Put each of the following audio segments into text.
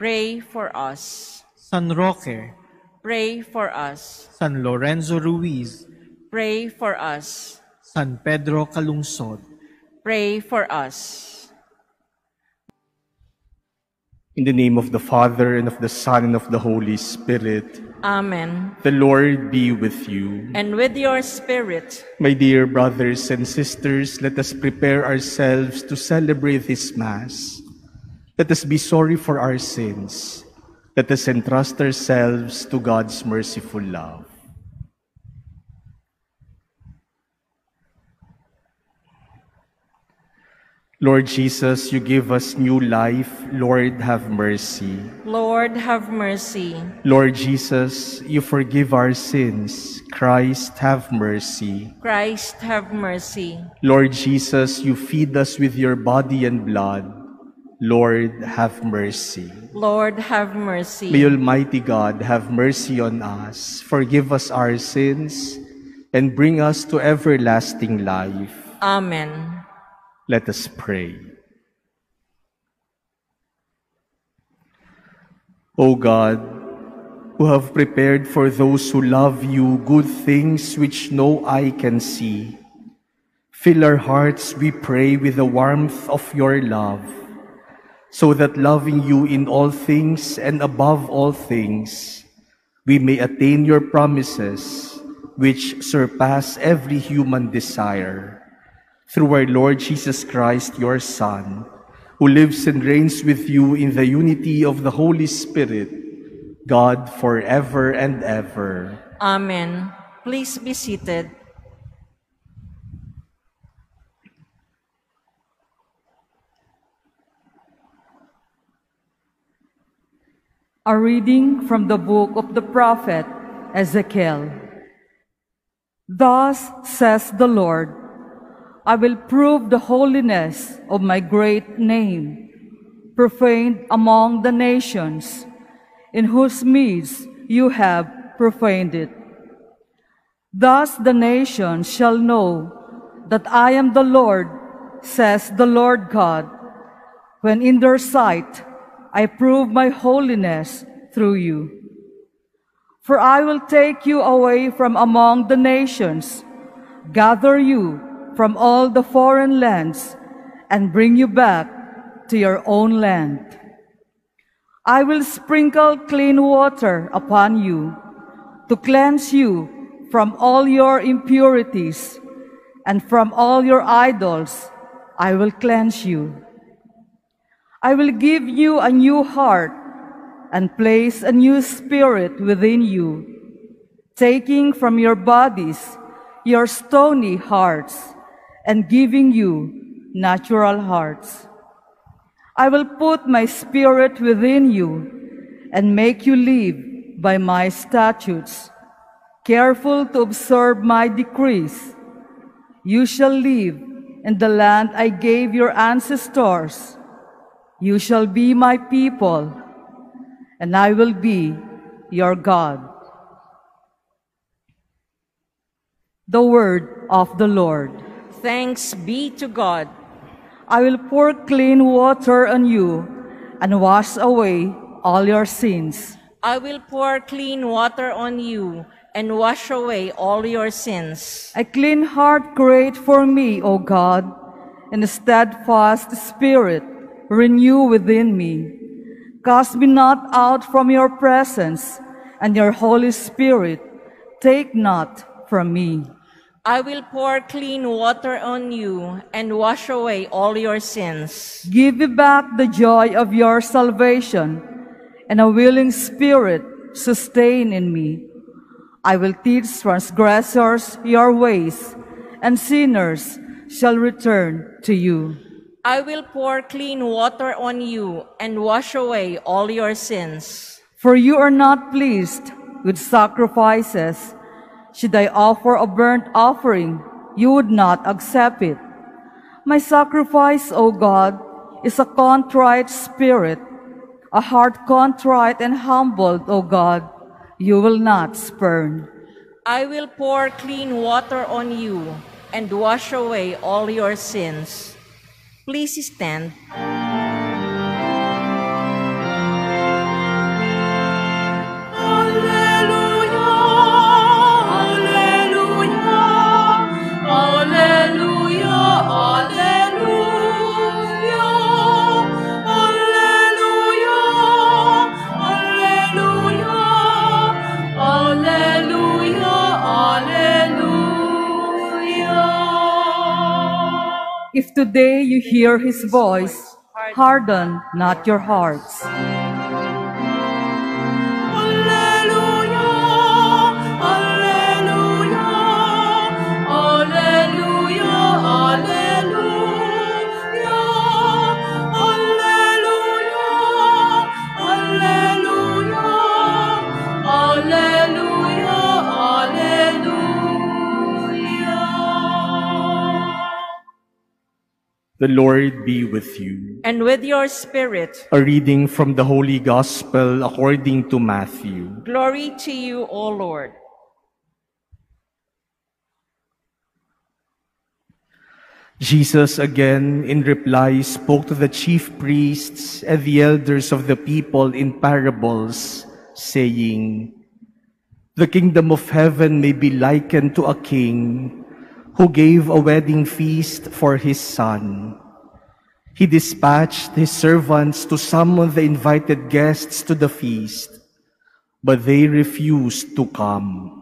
Pray for us. San Roque, Pray for us. San Lorenzo Ruiz, Pray for us. San Pedro Calungsod, Pray for us. In the name of the Father, and of the Son, and of the Holy Spirit, Amen. the Lord be with you. And with your spirit, My dear brothers and sisters, let us prepare ourselves to celebrate this Mass. Let us be sorry for our sins. Let us entrust ourselves to God's merciful love. Lord Jesus, you give us new life. Lord, have mercy. Lord, have mercy. Lord Jesus, you forgive our sins. Christ, have mercy. Christ, have mercy. Lord Jesus, you feed us with your body and blood. Lord, have mercy. Lord, have mercy. May Almighty God have mercy on us, forgive us our sins, and bring us to everlasting life. Amen. Let us pray. O God, who have prepared for those who love you good things which no eye can see, fill our hearts, we pray, with the warmth of your love, so that loving you in all things and above all things, we may attain your promises, which surpass every human desire through our Lord Jesus Christ, your Son, who lives and reigns with you in the unity of the Holy Spirit, God forever and ever. Amen. Please be seated. A reading from the book of the prophet Ezekiel. Thus says the Lord, I will prove the holiness of my great name, profaned among the nations, in whose midst you have profaned it. Thus the nations shall know that I am the Lord, says the Lord God, when in their sight I prove my holiness through you. For I will take you away from among the nations, gather you from all the foreign lands and bring you back to your own land. I will sprinkle clean water upon you to cleanse you from all your impurities and from all your idols I will cleanse you. I will give you a new heart and place a new spirit within you, taking from your bodies your stony hearts and giving you natural hearts. I will put my spirit within you and make you live by my statutes, careful to observe my decrees. You shall live in the land I gave your ancestors. You shall be my people, and I will be your God. The word of the Lord. Thanks be to God. I will pour clean water on you and wash away all your sins. I will pour clean water on you and wash away all your sins. A clean heart create for me, O God, and a steadfast spirit renew within me. Cast me not out from your presence, and your Holy Spirit take not from me. I will pour clean water on you and wash away all your sins. Give me back the joy of your salvation, and a willing spirit sustain in me. I will teach transgressors your ways, and sinners shall return to you. I will pour clean water on you and wash away all your sins. For you are not pleased with sacrifices. Should I offer a burnt offering, you would not accept it. My sacrifice, O God, is a contrite spirit, a heart contrite and humbled, O God, you will not spurn. I will pour clean water on you and wash away all your sins. Please stand. Hear his voice, harden not your hearts. The Lord be with you. And with your spirit, A reading from the Holy Gospel according to Matthew. glory to you, O Lord. Jesus again, in reply, spoke to the chief priests and the elders of the people in parables, saying, The kingdom of heaven may be likened to a king who gave a wedding feast for his son. He dispatched his servants to summon the invited guests to the feast, but they refused to come.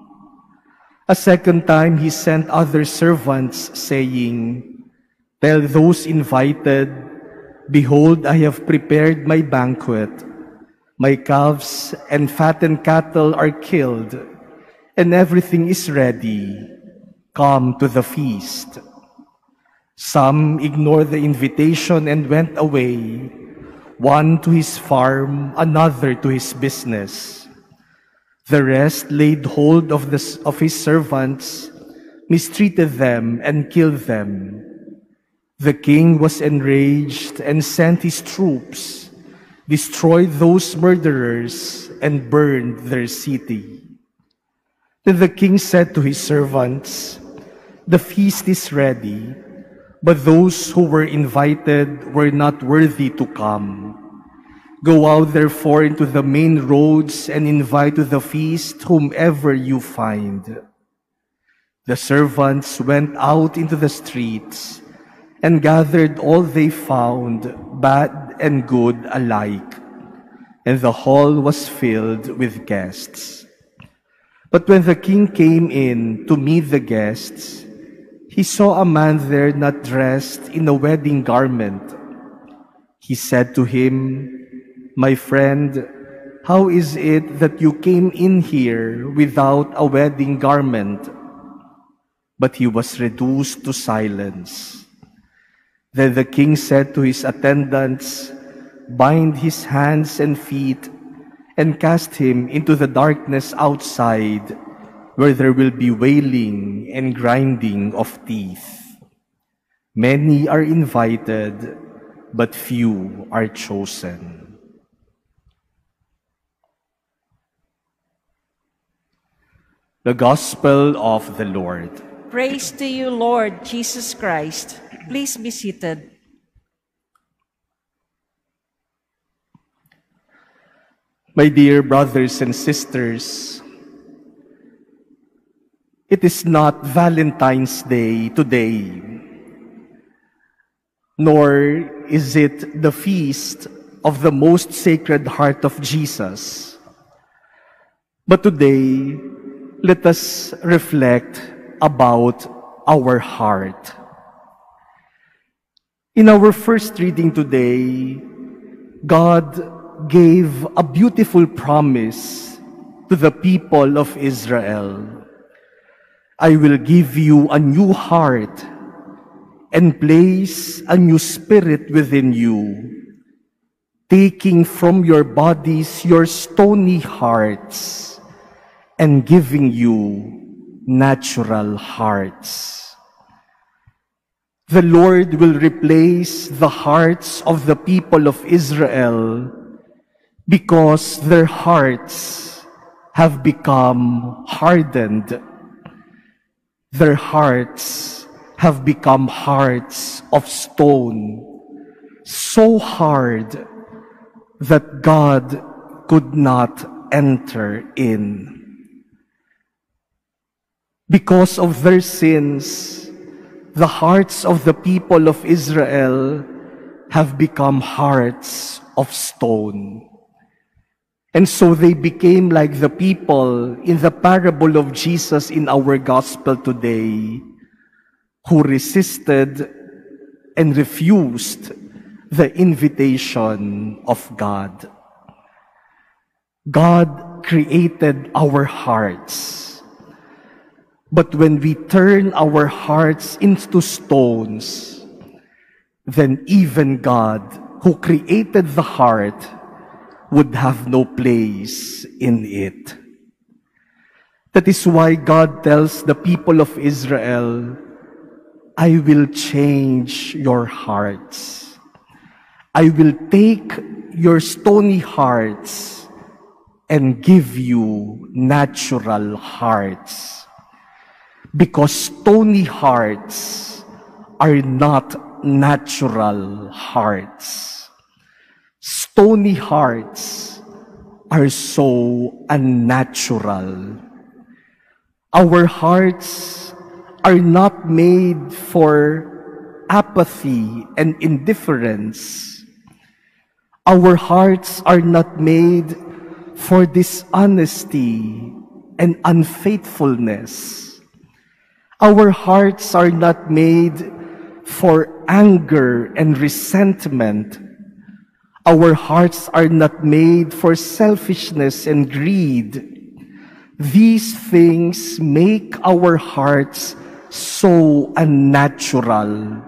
A second time he sent other servants, saying, Tell those invited, Behold, I have prepared my banquet. My calves and fattened cattle are killed, and everything is ready. Come to the feast. Some ignored the invitation and went away, one to his farm, another to his business. The rest laid hold of, the, of his servants, mistreated them, and killed them. The king was enraged and sent his troops, destroyed those murderers, and burned their city. Then the king said to his servants, The feast is ready, but those who were invited were not worthy to come. Go out therefore into the main roads and invite to the feast whomever you find. The servants went out into the streets and gathered all they found, bad and good alike, and the hall was filled with guests. But when the king came in to meet the guests, he saw a man there not dressed in a wedding garment. He said to him, My friend, how is it that you came in here without a wedding garment? But he was reduced to silence. Then the king said to his attendants, Bind his hands and feet and cast him into the darkness outside, where there will be wailing and grinding of teeth. Many are invited, but few are chosen. The Gospel of the Lord. Praise to you, Lord Jesus Christ. Please be seated. My dear brothers and sisters, it is not Valentine's Day today, nor is it the feast of the most sacred heart of Jesus. But today, let us reflect about our heart. In our first reading today, God gave a beautiful promise to the people of Israel. I will give you a new heart and place a new spirit within you, taking from your bodies your stony hearts and giving you natural hearts. The Lord will replace the hearts of the people of Israel because their hearts have become hardened. Their hearts have become hearts of stone, so hard that God could not enter in. Because of their sins, the hearts of the people of Israel have become hearts of stone. And so they became like the people in the parable of Jesus in our gospel today, who resisted and refused the invitation of God. God created our hearts. But when we turn our hearts into stones, then even God, who created the heart, would have no place in it. That is why God tells the people of Israel, I will change your hearts. I will take your stony hearts and give you natural hearts. Because stony hearts are not natural hearts. Stony hearts are so unnatural. Our hearts are not made for apathy and indifference. Our hearts are not made for dishonesty and unfaithfulness. Our hearts are not made for anger and resentment our hearts are not made for selfishness and greed. These things make our hearts so unnatural.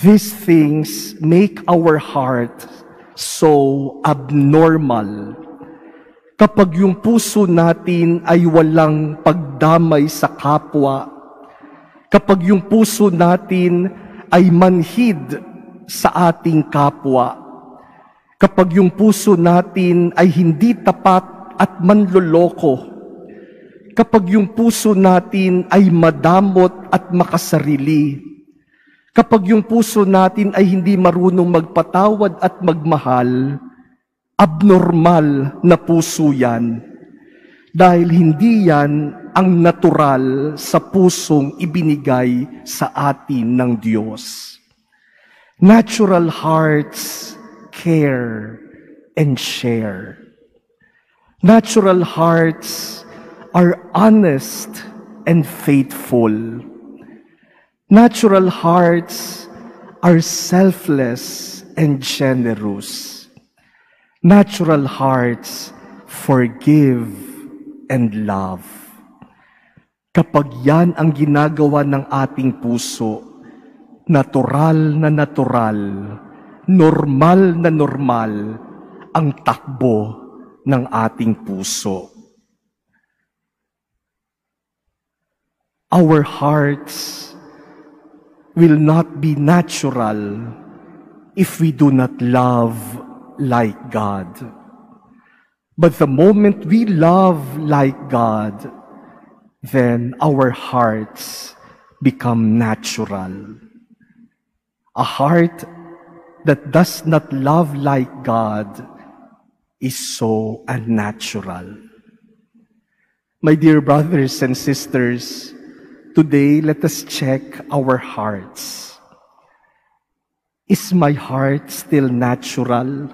These things make our heart so abnormal. Kapag yung puso natin ay walang pagdamay sa kapwa, kapag yung puso natin ay manhid sa ating kapwa, kapag yung puso natin ay hindi tapat at manloloko, kapag yung puso natin ay madamot at makasarili, kapag yung puso natin ay hindi marunong magpatawad at magmahal, abnormal na puso yan. Dahil hindi yan ang natural sa pusong ibinigay sa atin ng Diyos. Natural hearts care and share. Natural hearts are honest and faithful. Natural hearts are selfless and generous. Natural hearts forgive and love. Kapag yan ang ginagawa ng ating puso, natural na natural, normal na normal, ang takbo ng ating puso. Our hearts will not be natural if we do not love like God. But the moment we love like God, then our hearts become natural. A heart that does not love like God is so unnatural. My dear brothers and sisters, today let us check our hearts. Is my heart still natural?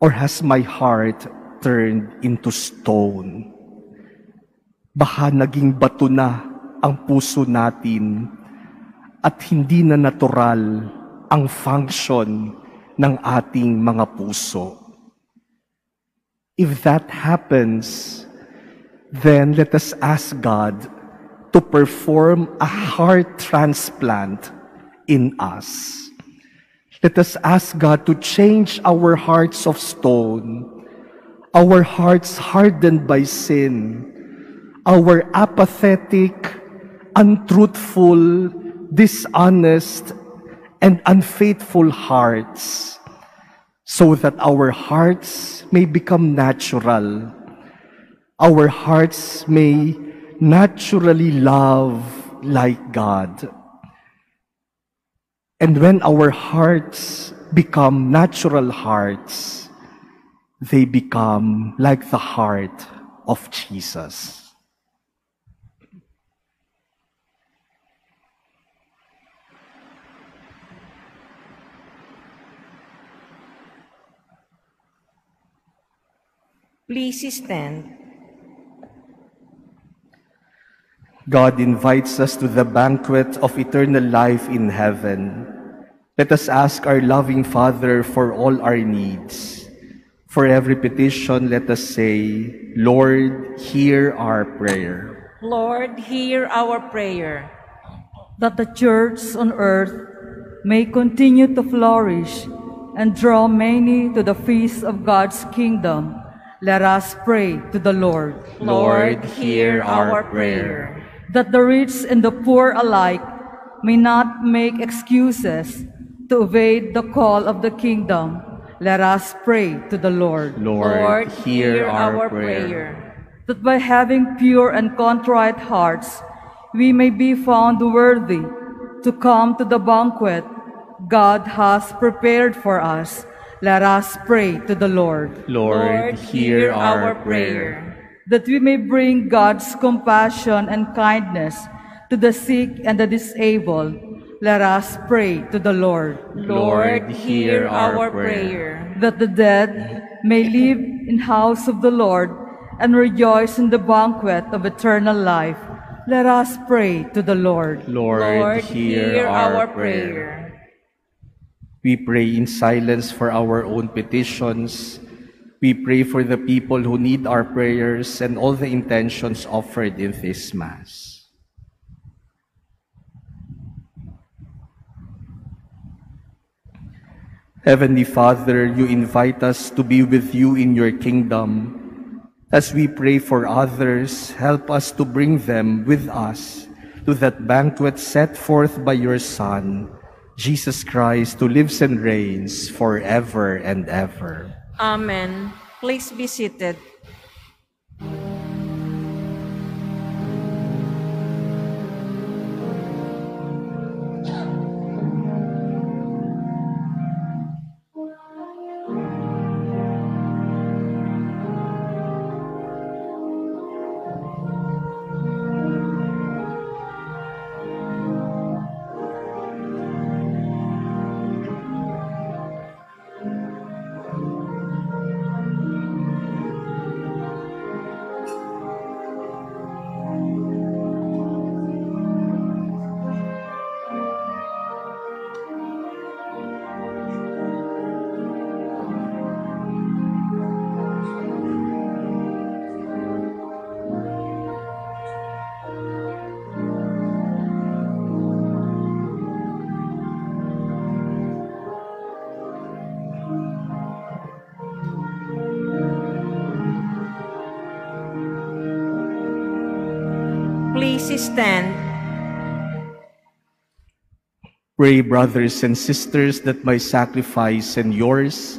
Or has my heart turned into stone? Baka naging bato na ang puso natin at hindi na natural ang function ng ating mga puso. If that happens, then let us ask God to perform a heart transplant in us. Let us ask God to change our hearts of stone, our hearts hardened by sin, our apathetic, untruthful, dishonest, and unfaithful hearts, so that our hearts may become natural. Our hearts may naturally love like God. And when our hearts become natural hearts, they become like the heart of Jesus. Please stand. God invites us to the banquet of eternal life in heaven. Let us ask our loving Father for all our needs. For every petition, let us say, Lord, hear our prayer. Lord, hear our prayer. that the church on earth may continue to flourish and draw many to the feast of God's kingdom, let us pray to the Lord. Lord, hear our prayer. That the rich and the poor alike may not make excuses to evade the call of the kingdom, let us pray to the Lord. Lord, hear our prayer. that by having pure and contrite hearts, we may be found worthy to come to the banquet God has prepared for us. Let us pray to the Lord. Lord, hear our prayer. That we may bring God's compassion and kindness to the sick and the disabled. Let us pray to the Lord. Lord, hear our prayer. that the dead may live in house of the Lord and rejoice in the banquet of eternal life. Let us pray to the Lord. Lord, hear our prayer. We pray in silence for our own petitions. We pray for the people who need our prayers and all the intentions offered in this Mass. Heavenly Father, you invite us to be with you in your kingdom. As we pray for others, help us to bring them with us to that banquet set forth by your Son, Jesus Christ, who lives and reigns forever and ever. Amen. Please be seated. Stand. Pray, brothers and sisters, that my sacrifice and yours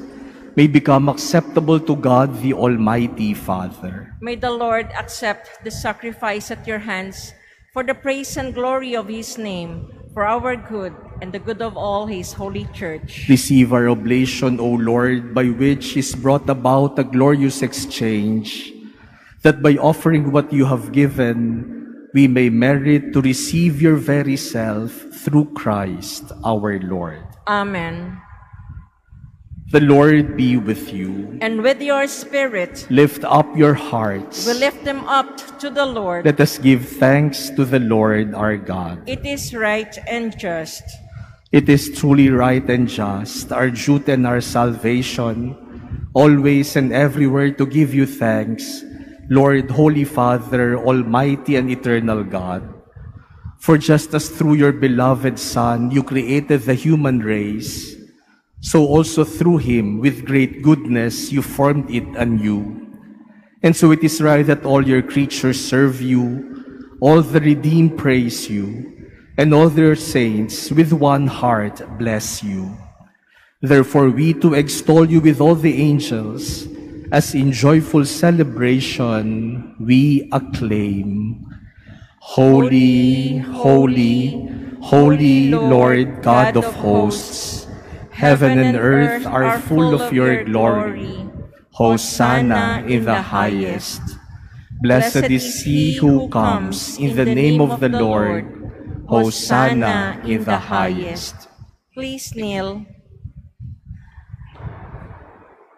may become acceptable to God the Almighty Father. May the Lord accept the sacrifice at your hands for the praise and glory of his name, for our good and the good of all his holy church. Receive our oblation, O Lord, by which is brought about a glorious exchange, that by offering what you have given, we may merit to receive your very self through Christ our Lord. Amen. The Lord be with you. And with your spirit, Lift up your hearts. we lift them up to the Lord. Let us give thanks to the Lord our God. It is right and just. It is truly right and just, our duty and our salvation, always and everywhere to give you thanks, Lord, Holy Father, Almighty and Eternal God. For just as through your beloved Son you created the human race, so also through him, with great goodness, you formed it anew. And so it is right that all your creatures serve you, all the redeemed praise you, and all their saints with one heart bless you. Therefore we too extol you with all the angels, as in joyful celebration we acclaim. Holy, holy, holy Lord God of hosts, heaven and earth are full of your glory. Hosanna in the highest. Blessed is he who comes in the name of the Lord. Hosanna in the highest. Please kneel.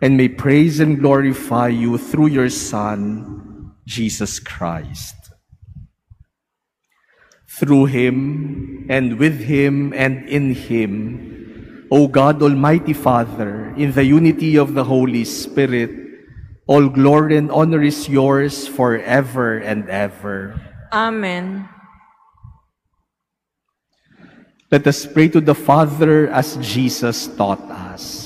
and may praise and glorify you through your Son, Jesus Christ. through him, and with him, and in him, O God, Almighty Father, in the unity of the Holy Spirit, all glory and honor is yours forever and ever. Amen. Let us pray to the Father as Jesus taught us.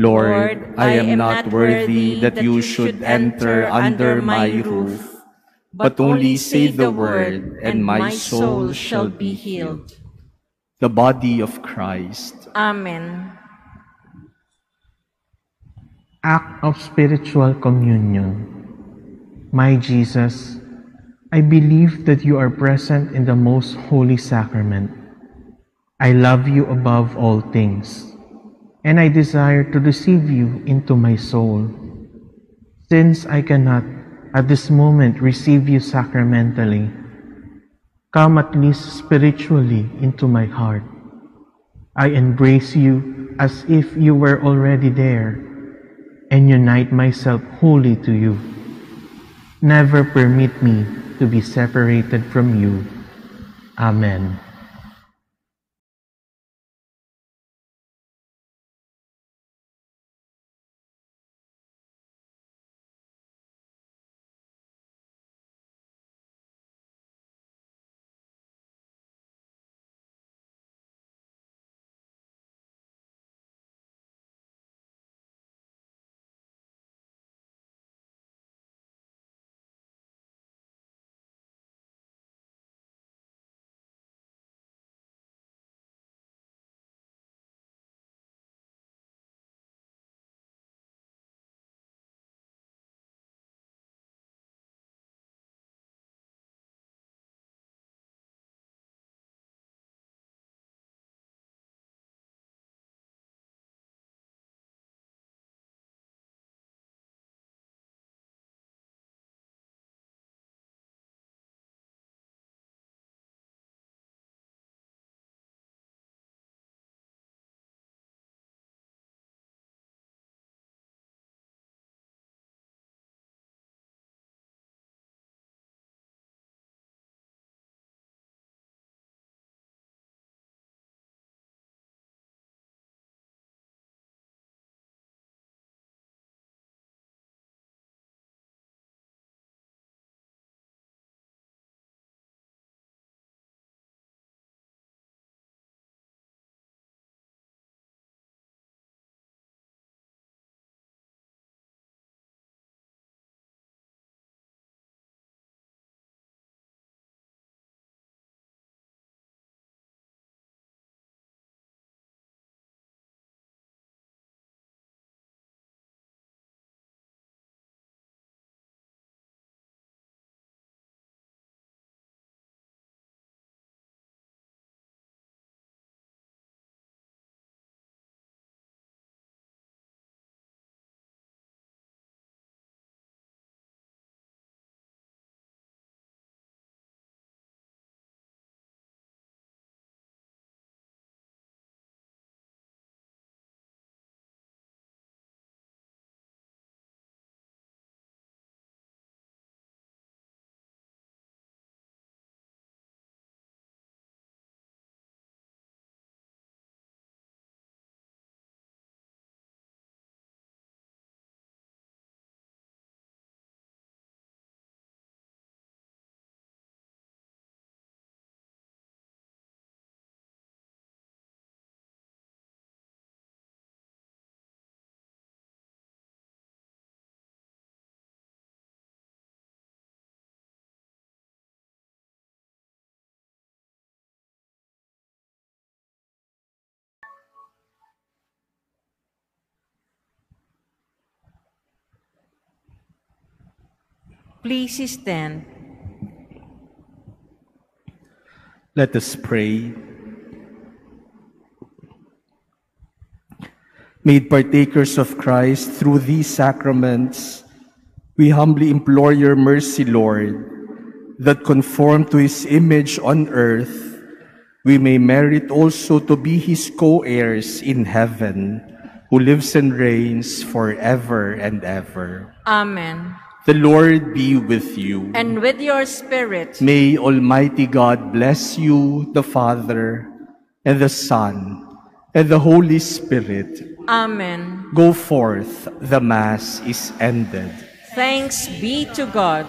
Lord, I am not worthy that you should enter under my roof, but only say the word, and my soul shall be healed. The body of Christ. Amen. Act of Spiritual Communion. My Jesus, I believe that you are present in the most holy sacrament. I love you above all things, and I desire to receive you into my soul. Since I cannot at this moment receive you sacramentally, come at least spiritually into my heart. I embrace you as if you were already there and unite myself wholly to you. Never permit me to be separated from you. Amen. Please stand. Let us pray. Made partakers of Christ through these sacraments, we humbly implore your mercy, Lord, that conform to his image on earth, we may merit also to be his co-heirs in heaven, who lives and reigns forever and ever. Amen. The Lord be with you. And with your spirit, May Almighty God bless you, the Father, and the Son, and the Holy Spirit. Amen. Go forth, the Mass is ended. Thanks be to God.